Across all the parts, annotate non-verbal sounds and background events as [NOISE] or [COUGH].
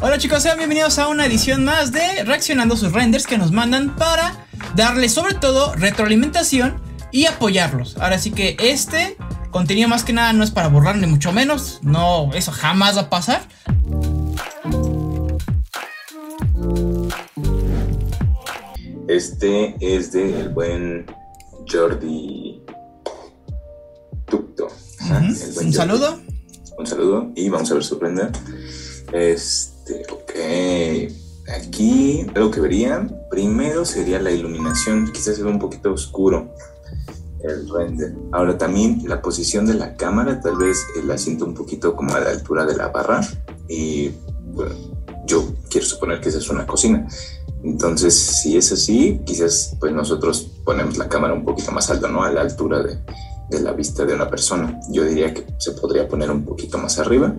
Hola chicos, sean bienvenidos a una edición más de Reaccionando sus renders que nos mandan para darles sobre todo retroalimentación y apoyarlos. Ahora sí que este contenido más que nada no es para borrar ni mucho menos, no, eso jamás va a pasar. Este es de el buen Jordi Tucto. Un saludo. Un saludo y vamos a ver su. Este, ok. Aquí algo que verían primero sería la iluminación. Quizás se ve un poquito oscuro el render. Ahora también la posición de la cámara, tal vez la siento un poquito como a la altura de la barra. Y bueno, yo quiero suponer que esa es una cocina. Entonces, si es así, quizás pues nosotros ponemos la cámara un poquito más alta, ¿no? A la altura de, de la vista de una persona. Yo diría que se podría poner un poquito más arriba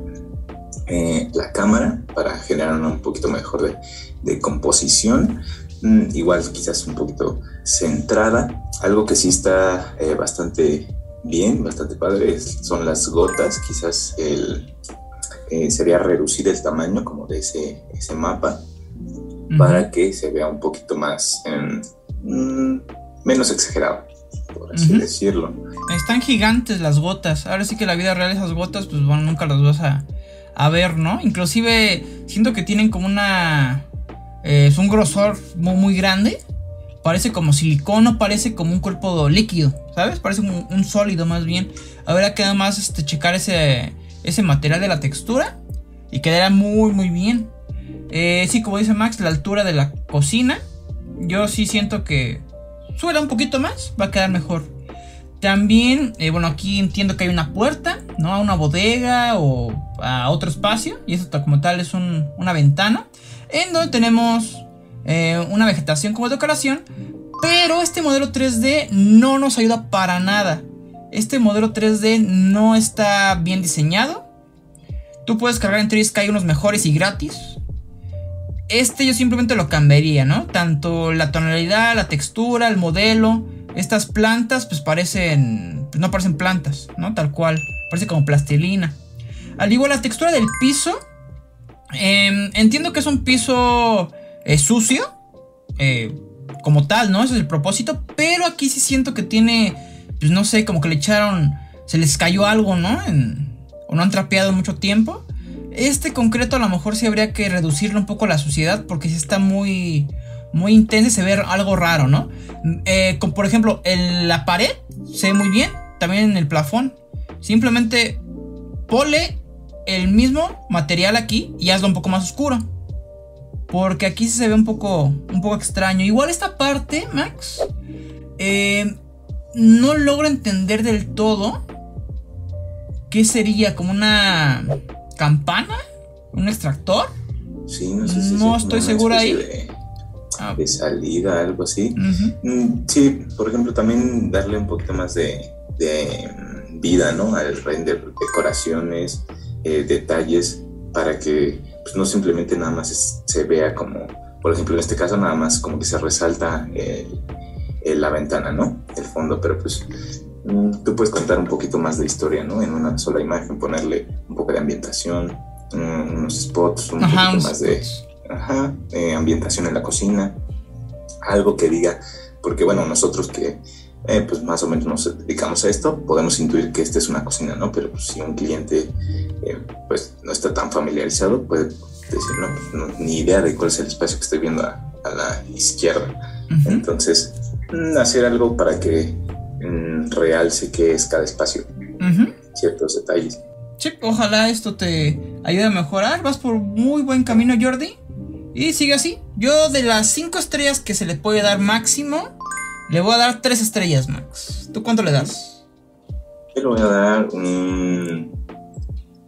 eh, la cámara para generar un poquito mejor de, de composición. Mm, igual quizás un poquito centrada. Algo que sí está eh, bastante bien, bastante padre, son las gotas. Quizás el, eh, sería reducir el tamaño como de ese, ese mapa para que se vea un poquito más, mm, menos exagerado, por así decirlo. Están gigantes las gotas. Ahora sí que la vida real esas gotas, pues bueno, nunca las vas a, a ver, ¿no? Inclusive siento que tienen como una... Eh, es un grosor muy, muy grande. Parece como silicono, parece como un cuerpo líquido, ¿sabes? Parece un, un sólido más bien. Ahora queda más este, checar ese, ese material de la textura y quedará muy, muy bien. Eh, sí, como dice Max, la altura de la cocina. Yo sí siento que suela un poquito más, va a quedar mejor. También, eh, bueno, aquí entiendo que hay una puerta, ¿no? A una bodega o a otro espacio. Y esto como tal es una ventana. En donde tenemos eh, una vegetación como decoración. Pero este modelo 3D no nos ayuda para nada. Este modelo 3D no está bien diseñado. Tú puedes cargar en 3 que hay unos mejores y gratis. Este yo simplemente lo cambiaría, ¿no? Tanto la tonalidad, la textura, el modelo. Estas plantas pues parecen, no parecen plantas, ¿no? Tal cual, parece como plastilina. Al igual la textura del piso, em, entiendo que es un piso eh, sucio, eh, como tal, ¿no? Ese es el propósito, pero aquí sí siento que tiene, pues no sé, como que le echaron, se les cayó algo, ¿no? o no han trapeado mucho tiempo. Este concreto a lo mejor sí habría que reducirle un poco la suciedad porque sí está muy, muy intensa y se ve algo raro, ¿no? Eh, por ejemplo, en la pared se ve muy bien, también en el plafón. Simplemente pole el mismo material aquí y hazlo un poco más oscuro. Porque aquí se ve un poco, un poco extraño. Igual esta parte, Max, eh, no logro entender del todo qué sería como una campana, un extractor. Sí, no sé si No estoy segura ahí. De, ah. de, salida, algo así. Mm, sí, por ejemplo, también darle un poquito más de, de mm, vida, ¿no? Al render, decoraciones, eh, detalles, para que pues, no simplemente nada más se vea como, por ejemplo, en este caso, nada más como que se resalta la ventana, ¿no? El fondo, pero pues tú puedes contar un poquito más de historia, ¿no? En una sola imagen, ponerle un poco de ambientación, unos spots, un poquito más de ajá, eh, ambientación en la cocina, algo que diga, porque bueno, nosotros que eh, pues más o menos nos dedicamos a esto, podemos intuir que esta es una cocina, ¿no? Pero pues, si un cliente eh, pues no está tan familiarizado, puede decir, no, pues, ni idea de cuál es el espacio que estoy viendo a, la izquierda. Entonces, mm, hacer algo para que mm, realce qué es cada espacio, ciertos detalles. Sí, ojalá esto te ayude a mejorar. Vas por muy buen camino, Jordi. Y sigue así. Yo de las 5 estrellas que se le puede dar máximo, le voy a dar 3 estrellas, Max. ¿Tú cuánto le das? Yo le voy a dar un...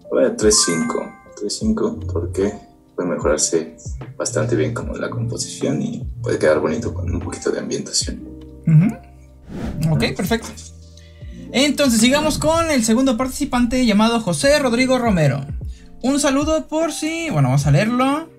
Voy a dar 3-5. 3-5 porque puede mejorarse bastante bien como la composición y puede quedar bonito con un poquito de ambientación. Ok, perfecto. Entonces sigamos con el segundo participante llamado José Rodrigo Romero. Un saludo por si, bueno, vamos a leerlo.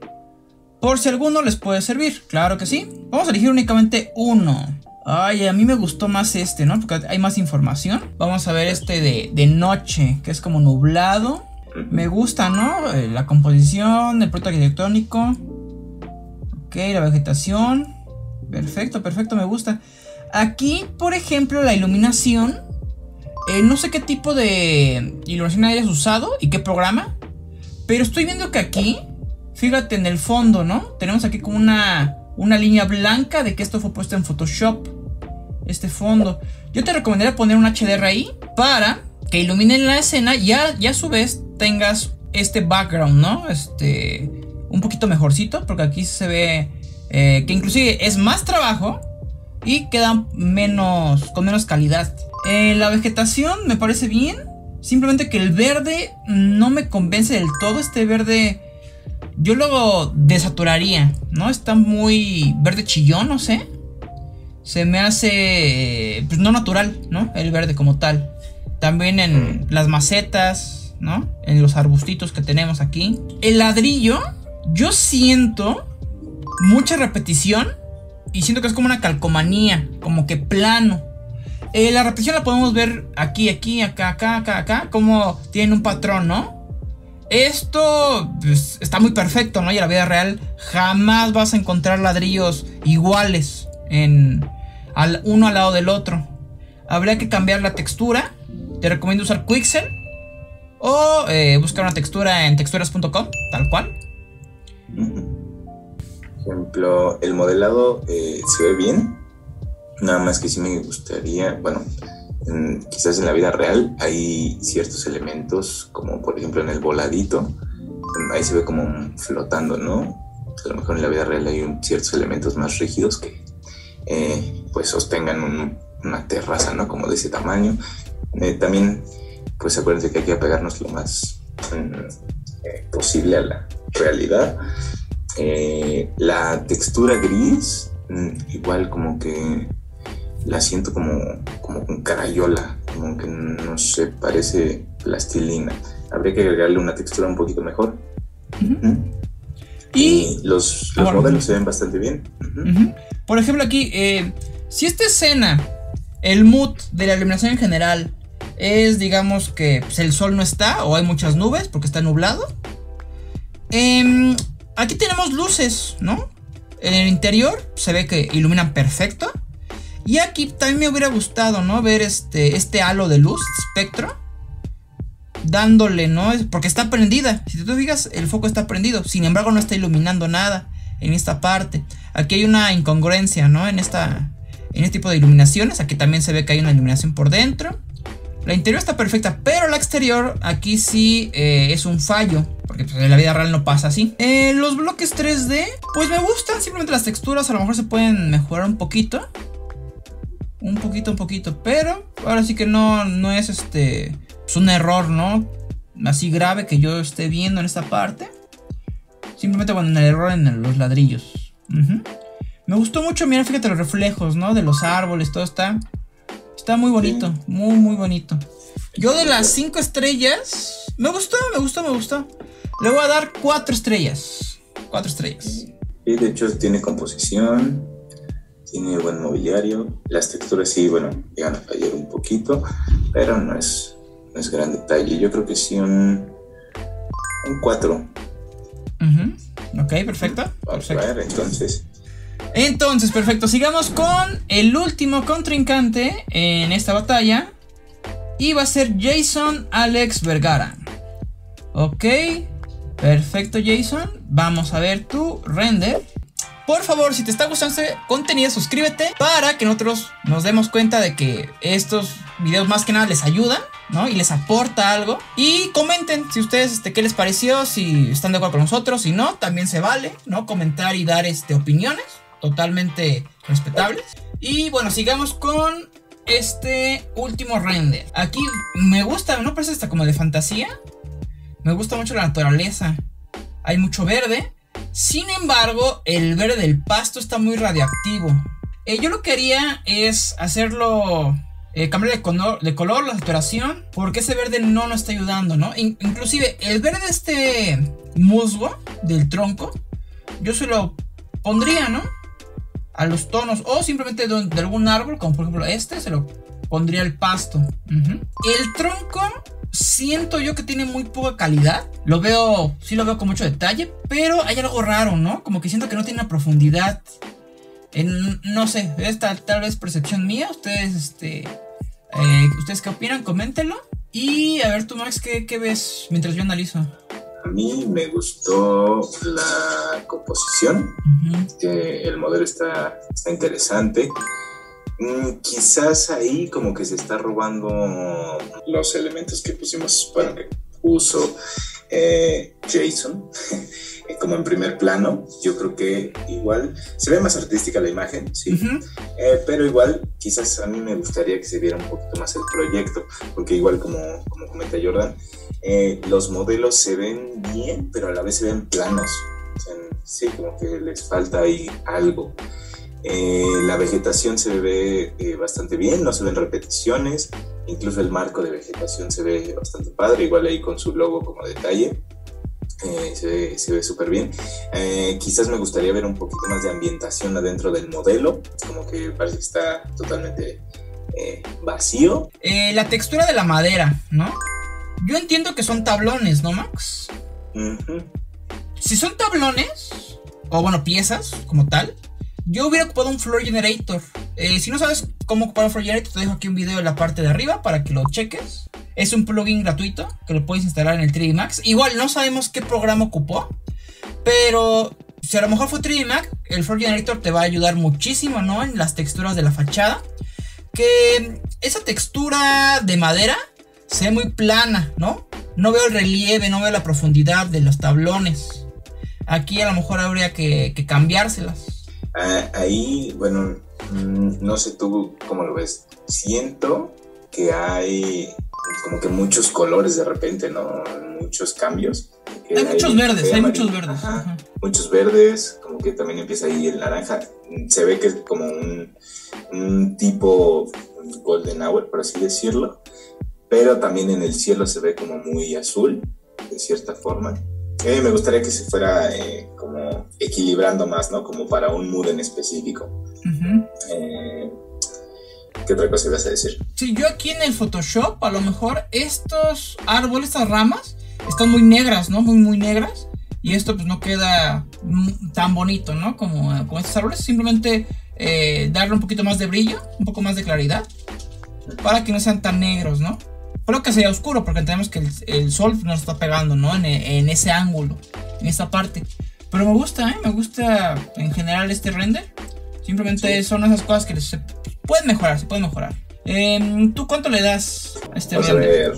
Por si alguno les puede servir, claro que sí. Vamos a elegir únicamente uno. Ay, a mí me gustó más este, ¿no? Porque hay más información. Vamos a ver este de, de noche, que es como nublado. Me gusta, ¿no? Eh, la composición, el proyecto arquitectónico. Ok, la vegetación. Perfecto, perfecto, me gusta. Aquí, por ejemplo, la iluminación. Eh, no sé qué tipo de iluminación hayas usado y qué programa. Pero estoy viendo que aquí, fíjate en el fondo, ¿no? Tenemos aquí como una, una línea blanca de que esto fue puesto en Photoshop. Este fondo. Yo te recomendaría poner un HDR ahí para que ilumine la escena y a, a su vez tengas este background, ¿no? Este, un poquito mejorcito, porque aquí se ve eh, que inclusive es más trabajo y queda menos, con menos calidad. Eh, la vegetación me parece bien, simplemente que el verde no me convence del todo, este verde yo lo desaturaría, ¿no? Está muy verde chillón, no sé. Se me hace, pues no natural, ¿no? El verde como tal. También en las macetas, ¿no? En los arbustitos que tenemos aquí. El ladrillo, yo siento mucha repetición y siento que es como una calcomanía, como que plano. Eh, la repetición la podemos ver aquí, aquí, acá, acá, acá, acá, como tiene un patrón, ¿no? Esto pues, está muy perfecto, ¿no? Y en la vida real jamás vas a encontrar ladrillos iguales en al, uno al lado del otro. Habría que cambiar la textura te recomiendo usar Quixel o eh, buscar una textura en texturas.com, tal cual. [LAUGHS] Ejemplo, el modelado eh, se ve bien, nada más que sí me gustaría, bueno, quizás en la vida real hay ciertos elementos, como por ejemplo en el voladito, ahí se ve como flotando, ¿no? A lo mejor en la vida real hay ciertos elementos más rígidos que eh, pues sostengan una terraza, ¿no? Como de ese tamaño eh, también, pues acuérdense que hay que apegarnos lo más mm, posible a la realidad. Eh, la textura gris, mm, igual como que la siento como, como con carayola, como que no se parece plastilina. Habría que agregarle una textura un poquito mejor. Y, los, los modelos se ven bastante bien. Por ejemplo, aquí, si esta escena, el mood de la iluminación en general, es, digamos, que pues, el sol no está o hay muchas nubes porque está nublado. Em, aquí tenemos luces, ¿no? En el interior se ve que iluminan perfecto. Y aquí también me hubiera gustado, ¿no? Ver este, este halo de luz, espectro. Dándole, ¿no? Porque está prendida. Si tú fijas, el foco está prendido. Sin embargo, no está iluminando nada en esta parte. Aquí hay una incongruencia, ¿no? En esta. En este tipo de iluminaciones. Aquí también se ve que hay una iluminación por dentro. La interior está perfecta, pero la exterior aquí sí eh, es un fallo. Porque pues, en la vida real no pasa así. Eh, los bloques 3D, pues me gustan. Simplemente las texturas a lo mejor se pueden mejorar un poquito. Un poquito, un poquito. Pero ahora sí que no, no es este. Es un error, ¿no? Así grave que yo esté viendo en esta parte. Simplemente bueno, el error en los ladrillos. Me gustó mucho, mira, fíjate los reflejos, ¿no? De los árboles, todo está Está muy bonito, muy, muy bonito. Yo de las 5 estrellas, me gustó, me gustó, me gustó. Le voy a dar 4 estrellas. 4 estrellas. Y de hecho tiene composición, tiene buen mobiliario. Las texturas sí, bueno, llegan a fallar un poquito, pero no es, no es gran detalle. Yo creo que sí un, un 4. Ok, perfecto. Vamos a ver, entonces. Entonces, perfecto. Sigamos con el último contrincante en esta batalla. Y va a ser Jason Alex Vergara. Ok. Perfecto, Jason. Vamos a ver tu render. Por favor, si te está gustando este contenido, suscríbete para que nosotros nos demos cuenta de que estos videos más que nada les ayudan, ¿no? Y les aporta algo. Y comenten si ustedes, este, qué les pareció, si están de acuerdo con nosotros, si no, también se vale, ¿no? Comentar y dar, este, opiniones totalmente respetables. Y bueno, sigamos con este último render. Aquí me gusta, ¿no parece hasta como de fantasía? Me gusta mucho la naturaleza. Hay mucho verde. Sin embargo, el verde del pasto está muy radioactivo. Eh, yo lo que haría es hacerlo... Eh, cambiar de color, la saturación, porque ese verde no nos está ayudando, ¿no? inclusive el verde de este musgo del tronco, yo se lo pondría, ¿no? a los tonos. O simplemente de, de algún árbol, como por ejemplo este, se lo pondría el pasto. El tronco siento yo que tiene muy poca calidad. Lo veo, sí lo veo con mucho detalle, pero hay algo raro, ¿no? Como que siento que no tiene una profundidad. En, no sé, esta tal vez percepción mía. Ustedes, este, eh, ¿ustedes qué opinan? Coméntenlo. Y a ver, tú, Max, ¿qué, qué ves mientras yo analizo? A mí me gustó la composición, que el modelo está, está interesante. Mm, quizás ahí como que se está robando los elementos que pusimos, para que puso eh, Jason, [LAUGHS] como en primer plano. Yo creo que igual se ve más artística la imagen, sí, eh, pero igual quizás a mí me gustaría que se viera un poquito más el proyecto, porque igual como, como comenta Jordan, eh, los modelos se ven bien, pero a la vez se ven planos. sí, como que les falta ahí algo. Eh, la vegetación se ve eh, bastante bien, no se ven repeticiones, incluso el marco de vegetación se ve bastante padre, igual ahí con su logo como detalle. Eh, se ve súper bien. quizás me gustaría ver un poquito más de ambientación adentro del modelo, como que parece que está totalmente vacío. la textura de la madera, ¿no? Yo entiendo que son tablones, ¿no, Max? Si son tablones, o bueno, piezas como tal, yo hubiera ocupado un Floor Generator. Eh, si no sabes cómo ocupar un Floor Generator, te dejo aquí un video en la parte de arriba para que lo cheques. Es un plugin gratuito que lo puedes instalar en el 3D Max. Igual no sabemos qué programa ocupó, pero si a lo mejor fue 3D Max, el Floor Generator te va a ayudar muchísimo, ¿no? En las texturas de la fachada. Que esa textura de madera se ve muy plana, ¿no? No veo el relieve, no veo la profundidad de los tablones. Aquí a lo mejor habría que cambiárselas. Ah, ahí, bueno, mm, no sé tú cómo lo ves. Siento que hay como que muchos colores de repente, ¿no? Muchos cambios. Hay, muchos verdes, hay muchos verdes. Muchos verdes, como que también empieza ahí el naranja. Se ve que es como un, un tipo golden hour, por así decirlo. Pero también en el cielo se ve como muy azul, de cierta forma. Eh, me gustaría que se fuera eh, como equilibrando más, ¿no? Como para un mood en específico. Eh, ¿Qué otra cosa ibas a decir? Sí, yo aquí en el Photoshop, a lo mejor estos árboles, estas ramas, están muy negras, ¿no? Muy, muy negras. Y esto pues no queda tan bonito, ¿no? Como, como estos árboles. Simplemente darle un poquito más de brillo, un poco más de claridad. Para que no sean tan negros, ¿no? Creo que sería oscuro porque tenemos que el, sol nos está pegando, ¿no? En, ese ángulo, en esta parte. Pero me gusta, ¿eh? Me gusta en general este render. Simplemente son esas cosas que se pueden mejorar, se pueden mejorar. Em, ¿Tú cuánto le das a este render?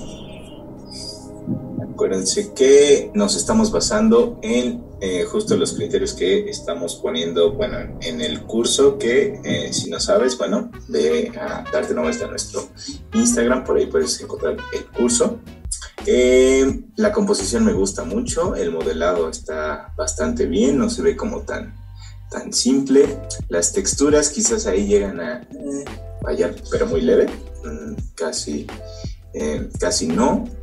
Acuérdense que nos estamos basando en eh, justo los criterios que estamos poniendo, bueno, en el curso que eh, si no sabes, bueno, ve a darte una vuelta a nuestro Instagram, por ahí puedes encontrar el curso. Eh, la composición me gusta mucho, el modelado está bastante bien, no se ve como tan, tan simple. Las texturas quizás ahí llegan a fallar, pero muy leve, mm, casi, casi no.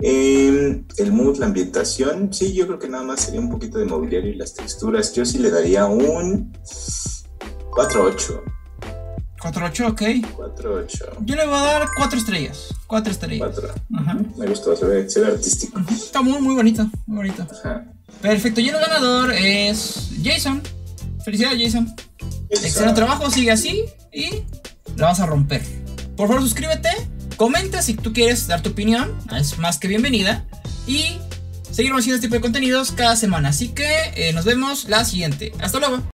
Eh, el mood, la ambientación, sí, yo creo que nada más sería un poquito de mobiliario y las texturas. Yo sí le daría un 4-8. 4-8, ok. 4-8. Yo le voy a dar 4 estrellas. 4 estrellas. 4. Me gustó, se ve, se ve artístico. Está muy, muy bonito. Muy bonito. Ajá. Perfecto, y el ganador es Jason. Felicidades, Jason. Excelente trabajo, sigue así y la vas a romper. Por favor, suscríbete Comenta si tú quieres dar tu opinión, es más que bienvenida. Y seguiremos haciendo este tipo de contenidos cada semana. Así que eh, nos vemos la siguiente. Hasta luego.